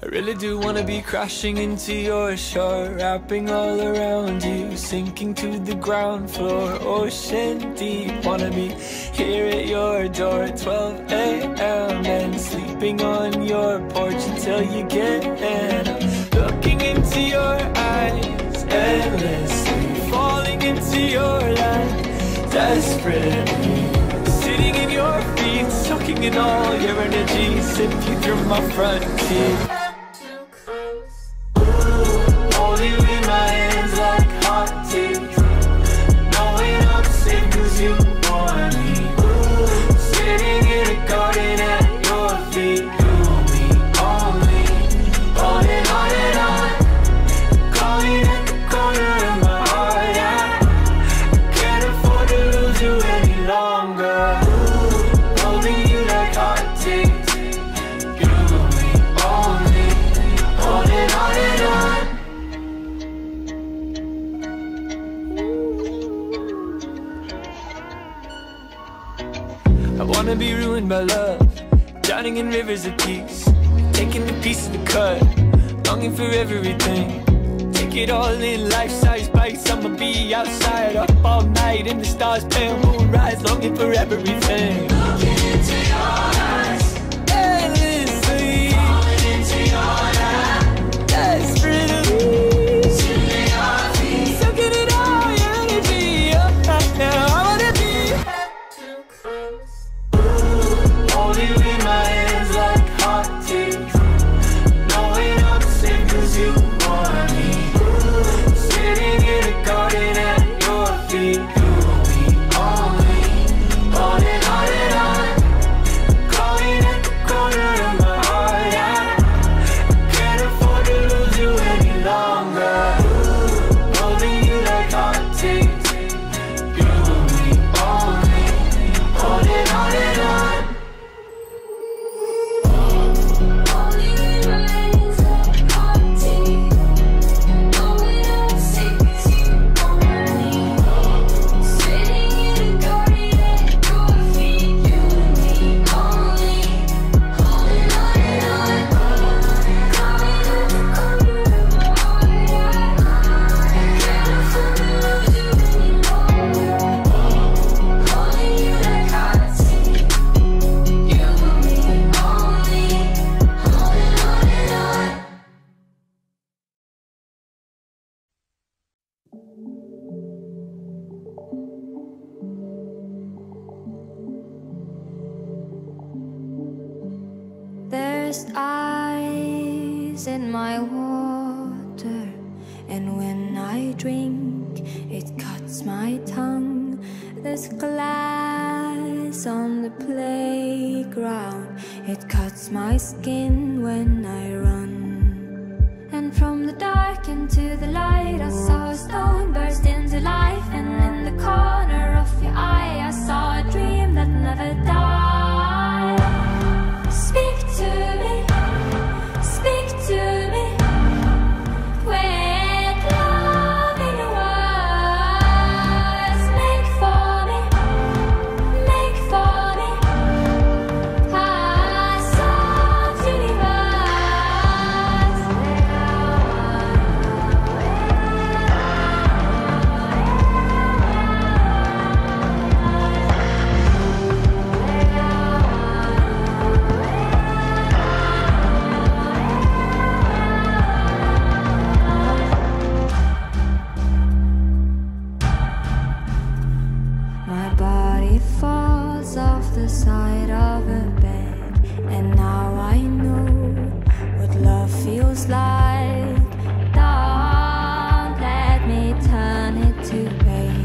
I really do wanna be crashing into your shore, wrapping all around you, sinking to the ground floor, ocean deep. Wanna be here at your door at 12 a.m. and sleeping on your porch until you get in. Looking into your eyes, endlessly falling into your light, desperately. Sitting in your feet, soaking in all your energy, sip you through my front teeth. Wanna be ruined by love, drowning in rivers of peace, taking the piece of the cut, longing for everything. Take it all in life-size bites. I'ma be outside up all night in the stars, pale moonrise, longing for everything. There's ice in my water, and when I drink, it cuts my tongue. There's glass on the playground, it cuts my skin when I run. And from the dark into the light, I saw side of a bed. And now I know what love feels like. Don't let me turn it to pain.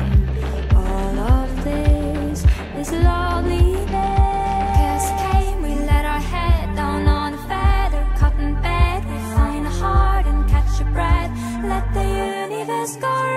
All of this is loneliness. Came, we let our head down on a feather. Cotton bed, we find a heart and catch a breath. Let the universe go.